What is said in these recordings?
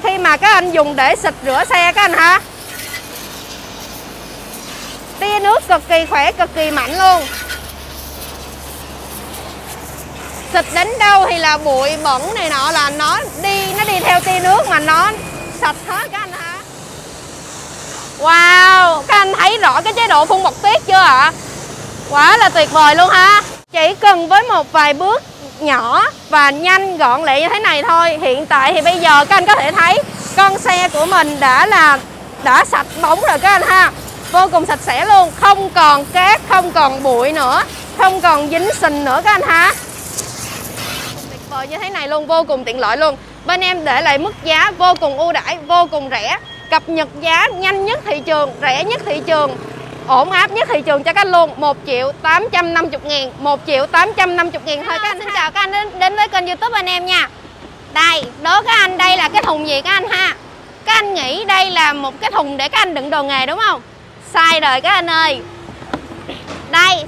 anh khi mà các anh dùng để xịt rửa xe các anh ha tia nước cực kỳ khỏe, cực kỳ mạnh luôn. Xịt đến đâu thì là bụi bẩn này nọ là nó đi nó đi theo tia nước mà nó sạch hết các anh ha Wow, các anh thấy rõ cái chế độ phun bọt tuyết chưa ạ? Quá là tuyệt vời luôn ha chỉ cần với một vài bước nhỏ và nhanh gọn lẹ như thế này thôi. Hiện tại thì bây giờ các anh có thể thấy con xe của mình đã là, đã sạch bóng rồi các anh ha. Vô cùng sạch sẽ luôn, không còn cát, không còn bụi nữa, không còn dính sình nữa các anh ha. Tuyệt vời như thế này luôn, vô cùng tiện lợi luôn. Bên em để lại mức giá vô cùng ưu đãi, vô cùng rẻ. Cập nhật giá nhanh nhất thị trường, rẻ nhất thị trường ổn áp nhất thị trường cho các anh luôn 1 triệu 850 ngàn 1 triệu 850 ngàn. Thôi các anh Xin chào các anh đến, đến với kênh youtube anh em nha. Đây, đó các anh đây là cái thùng gì các anh ha? Các anh nghĩ đây là một cái thùng để các anh đựng đồ nghề đúng không? Sai rồi các anh ơi. Đây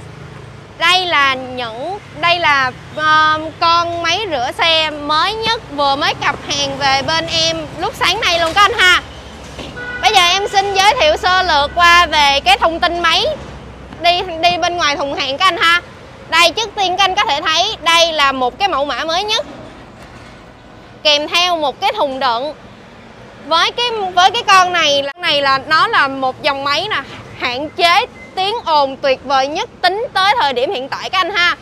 đây là những đây là uh, con máy rửa xe mới nhất vừa mới cập hàng về bên em lúc sáng nay luôn các anh ha. Bây giờ em xin giới thiệu sơ lược qua về cái thông tin máy đi đi bên ngoài thùng hàng các anh ha. Đây trước tiên các anh có thể thấy đây là một cái mẫu mã mới nhất. Kèm theo một cái thùng đựng. Với cái với cái con này này là nó là một dòng máy nè, hạn chế tiếng ồn tuyệt vời nhất tính tới thời điểm hiện tại các anh ha.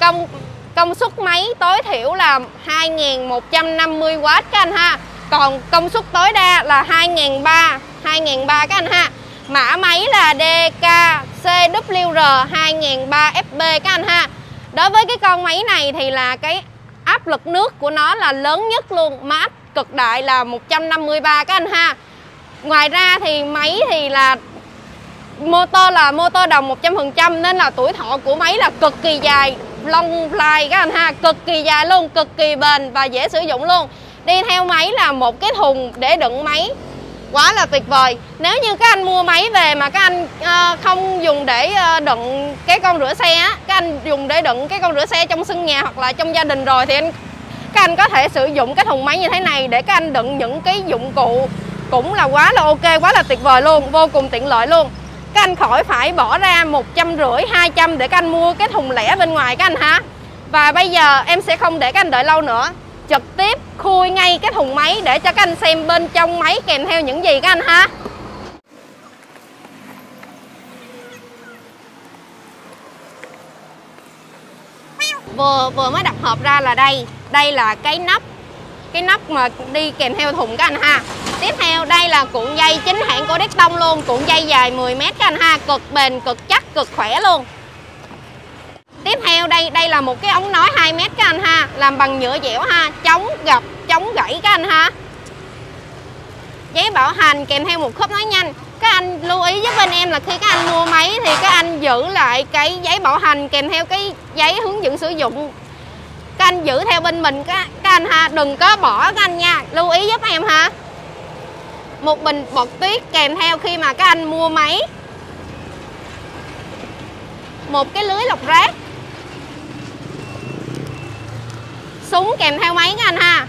Công công suất máy tối thiểu là 2150W các anh ha còn công suất tối đa là 2003 2003 các anh ha. Mã máy là DKCWR 2003 FB các anh ha. Đối với cái con máy này thì là cái áp lực nước của nó là lớn nhất luôn. Mát cực đại là 153 các anh ha. Ngoài ra thì máy thì là motor là motor đồng 100% nên là tuổi thọ của máy là cực kỳ dài, long fly các anh ha. Cực kỳ dài luôn, cực kỳ bền và dễ sử dụng luôn đi theo máy là một cái thùng để đựng máy. Quá là tuyệt vời. Nếu như các anh mua máy về mà các anh uh, không dùng để uh, đựng cái con rửa xe á các anh dùng để đựng cái con rửa xe trong sân nhà hoặc là trong gia đình rồi thì anh các anh có thể sử dụng cái thùng máy như thế này để các anh đựng những cái dụng cụ cũng là quá là ok quá là tuyệt vời luôn vô cùng tiện lợi luôn. Các anh khỏi phải bỏ ra một trăm rưỡi hai trăm để các anh mua cái thùng lẻ bên ngoài các anh ha. Và bây giờ em sẽ không để các anh đợi lâu nữa trực tiếp khui ngay cái thùng máy để cho các anh xem bên trong máy kèm theo những gì các anh ha. Vừa vừa mới đặt hộp ra là đây. Đây là cái nắp cái nắp mà đi kèm theo thùng các anh ha. Tiếp theo, đây là cuộn dây chính hãng của Decton luôn. Cuộn dây dài 10 mét các anh ha. Cực bền, cực chắc, cực khỏe luôn neo theo đây đây là một cái ống nói 2 mét các anh ha làm bằng nhựa dẻo ha chống gập chống gãy các anh ha. Giấy bảo hành kèm theo một khớp nói nhanh. Các anh lưu ý giúp bên em là khi các anh mua máy thì các anh giữ lại cái giấy bảo hành kèm theo cái giấy hướng dẫn sử dụng. Các anh giữ theo bên mình các, các anh ha đừng có bỏ các anh nha lưu ý giúp em ha. Một bình bọt tuyết kèm theo khi mà các anh mua máy. Một cái lưới lọc rác. Súng kèm theo máy các anh ha.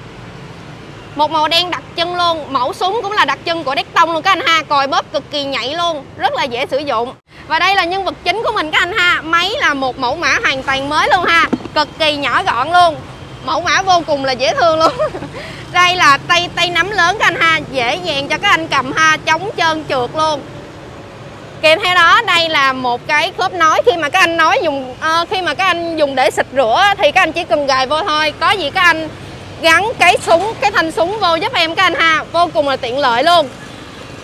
Một màu đen đặc trưng luôn, mẫu súng cũng là đặc trưng của Decton luôn các anh ha, còi bóp cực kỳ nhạy luôn, rất là dễ sử dụng. Và đây là nhân vật chính của mình các anh ha, máy là một mẫu mã hoàn toàn mới luôn ha, cực kỳ nhỏ gọn luôn, mẫu mã vô cùng là dễ thương luôn. Đây là tay tay nắm lớn các anh ha, dễ dàng cho các anh cầm ha, chống trơn trượt luôn kèm theo đó đây là một cái khớp nối. Khi mà các anh nói dùng uh, khi mà các anh dùng để xịt rửa thì các anh chỉ cần gài vô thôi. Có gì các anh gắn cái súng cái thanh súng vô giúp em các anh ha. Vô cùng là tiện lợi luôn.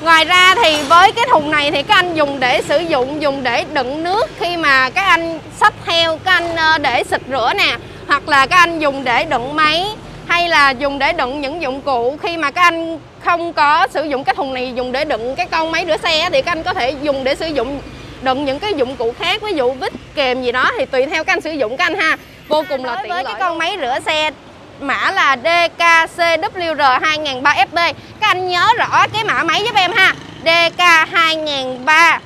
Ngoài ra thì với cái thùng này thì các anh dùng để sử dụng dùng để đựng nước. Khi mà các anh xách theo các anh ờ, để xịt rửa nè hoặc là các anh dùng để đựng máy hay là dùng để đựng những dụng cụ? Khi mà các anh không có sử dụng cái thùng này dùng để đựng cái con máy rửa xe thì các anh có thể dùng để sử dụng đựng những cái dụng cụ khác ví dụ vít kèm gì đó thì tùy theo các anh sử dụng các anh ha. Vô cùng là tiện với cái con máy rửa xe mã là DKCWR 2003 FB các anh nhớ rõ cái mã máy giúp em ha. DK 2003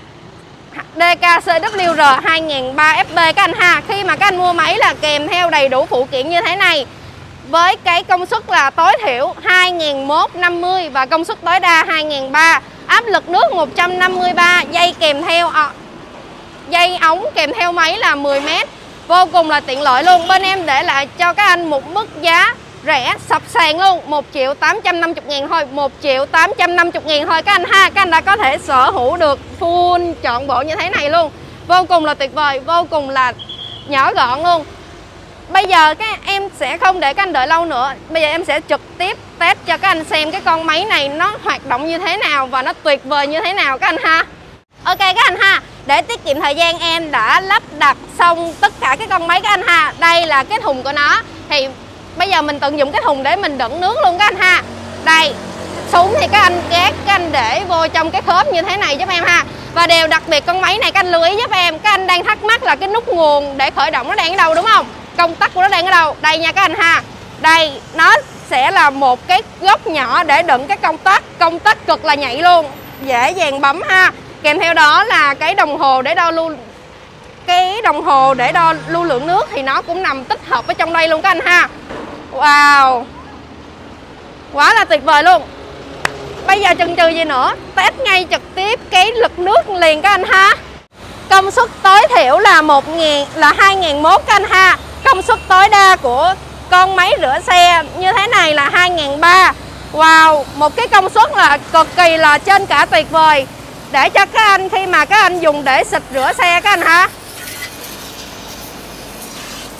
DKCWR 2003 FB các anh ha. Khi mà các anh mua máy là kèm theo đầy đủ phụ kiện như thế này với cái công suất là tối thiểu 2150 và công suất tối đa 2003 áp lực nước 153 dây kèm theo à, dây ống kèm theo máy là 10 mét. Vô cùng là tiện lợi luôn. Bên em để lại cho các anh một mức giá rẻ sập sàn luôn. 1 triệu 850 ngàn thôi 1 triệu 850 ngàn thôi. Các anh ha các anh đã có thể sở hữu được full trọn bộ như thế này luôn. Vô cùng là tuyệt vời vô cùng là nhỏ gọn luôn. Bây giờ các em sẽ không để các anh đợi lâu nữa Bây giờ em sẽ trực tiếp test cho các anh xem cái con máy này nó hoạt động như thế nào Và nó tuyệt vời như thế nào các anh ha Ok các anh ha Để tiết kiệm thời gian em đã lắp đặt xong tất cả cái con máy các anh ha Đây là cái thùng của nó Thì bây giờ mình tận dụng cái thùng để mình đựng nước luôn các anh ha Đây súng thì các anh gác các anh để vô trong cái khớp như thế này giúp em ha và điều đặc biệt con máy này các anh lưu ý giúp em các anh đang thắc mắc là cái nút nguồn để khởi động nó đang ở đâu đúng không công tắc của nó đang ở đâu? Đây nha các anh ha. Đây, nó sẽ là một cái góc nhỏ để đựng cái công tắc. Công tắc cực là nhạy luôn. Dễ dàng bấm ha. Kèm theo đó là cái đồng hồ để đo lưu, cái đồng hồ để đo lưu lượng nước thì nó cũng nằm tích hợp ở trong đây luôn các anh ha. Wow. Quá là tuyệt vời luôn. Bây giờ chần chừ gì nữa? Test ngay trực tiếp cái lực nước liền các anh ha. Công suất tối thiểu là 1.000 là 2.001 các anh ha công suất tối đa của con máy rửa xe như thế này là 2003 Wow, một cái công suất là cực kỳ là trên cả tuyệt vời. Để cho các anh khi mà các anh dùng để xịt rửa xe các anh ha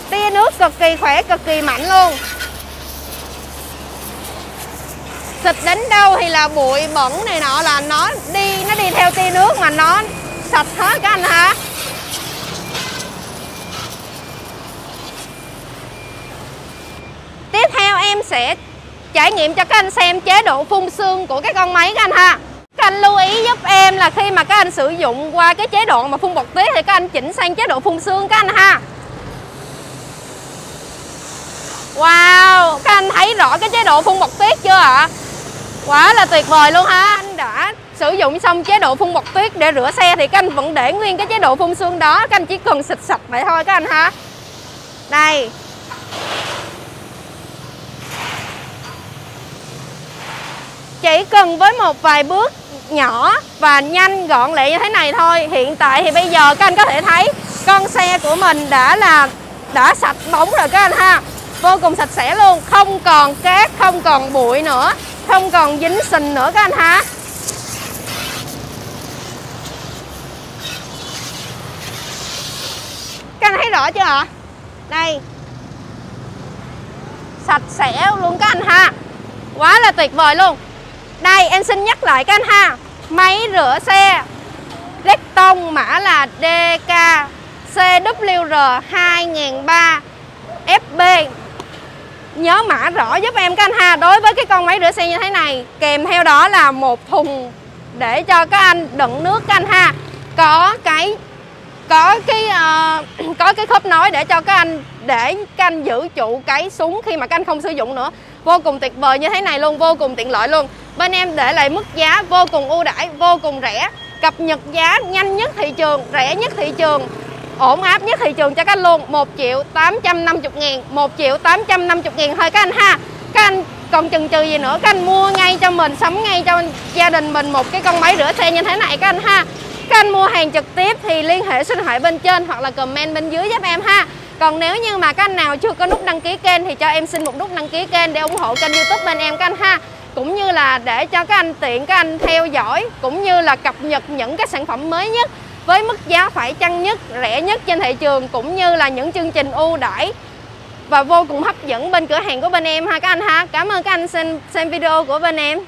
Tia nước cực kỳ khỏe, cực kỳ mạnh luôn. Xịt đến đâu thì là bụi bẩn này nọ là nó đi nó đi theo tia nước mà nó sạch hết các anh ha Tiếp theo em sẽ trải nghiệm cho các anh xem chế độ phun sương của cái con máy các anh ha Các anh lưu ý giúp em là khi mà các anh sử dụng qua cái chế độ mà phun bọt tuyết thì các anh chỉnh sang chế độ phun sương các anh ha Wow, các anh thấy rõ cái chế độ phun bọt tuyết chưa ạ? À? Quá là tuyệt vời luôn ha Anh đã sử dụng xong chế độ phun bọt tuyết để rửa xe thì các anh vẫn để nguyên cái chế độ phun sương đó Các anh chỉ cần xịt sạch vậy thôi các anh ha Đây Chỉ cần với một vài bước nhỏ và nhanh gọn lẹ như thế này thôi. Hiện tại thì bây giờ các anh có thể thấy con xe của mình đã là đã sạch bóng rồi các anh ha. Vô cùng sạch sẽ luôn Không còn cát, không còn bụi nữa Không còn dính sình nữa các anh ha. Các anh thấy rõ chưa ạ? Đây. Sạch sẽ luôn các anh ha. Quá là tuyệt vời luôn đây, em xin nhắc lại các anh ha. Máy rửa xe. Recton mã là DK CWR 2003 FB Nhớ mã rõ giúp em các anh ha. Đối với cái con máy rửa xe như thế này, Kèm theo đó là một thùng Để cho các anh đựng nước các anh ha. Có cái có cái uh, có cái khớp nối để cho các anh để các anh giữ trụ cái súng khi mà các anh không sử dụng nữa. Vô cùng tuyệt vời như thế này luôn vô cùng tiện lợi luôn. Bên em để lại mức giá vô cùng ưu đãi vô cùng rẻ. Cập nhật giá nhanh nhất thị trường rẻ nhất thị trường ổn áp nhất thị trường cho các anh luôn. 1 triệu 850 ngàn 1 triệu 850 ngàn thôi các anh ha. Các anh còn chần chừ gì nữa? Các anh mua ngay cho mình sắm ngay cho gia đình mình một cái con máy rửa xe như thế này các anh ha các anh mua hàng trực tiếp thì liên hệ số điện thoại bên trên hoặc là comment bên dưới giúp em ha còn nếu như mà các anh nào chưa có nút đăng ký kênh thì cho em xin một nút đăng ký kênh để ủng hộ kênh youtube bên em các anh ha cũng như là để cho các anh tiện các anh theo dõi cũng như là cập nhật những cái sản phẩm mới nhất với mức giá phải chăng nhất, rẻ nhất trên thị trường cũng như là những chương trình ưu đãi và vô cùng hấp dẫn bên cửa hàng của bên em ha các anh ha. Cảm ơn các anh xem xem video của bên em.